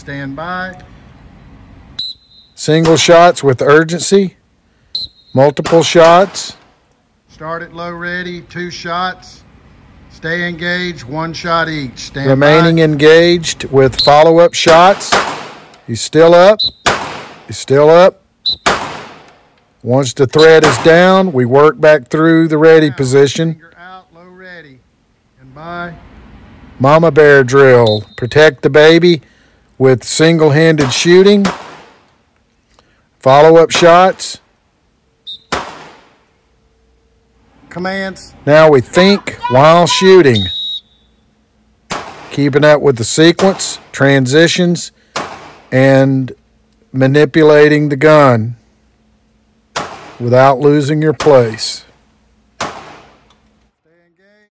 Stand by. Single shots with urgency. Multiple shots. Start at low ready, two shots. Stay engaged, one shot each. Stand Remaining by. engaged with follow-up shots. He's still up. He's still up. Once the thread is down, we work back through the ready position. Finger out, low ready. And by. Mama bear drill. Protect the baby with single-handed shooting. Follow-up shots. Commands. Now we think while shooting. Keeping up with the sequence, transitions, and manipulating the gun without losing your place.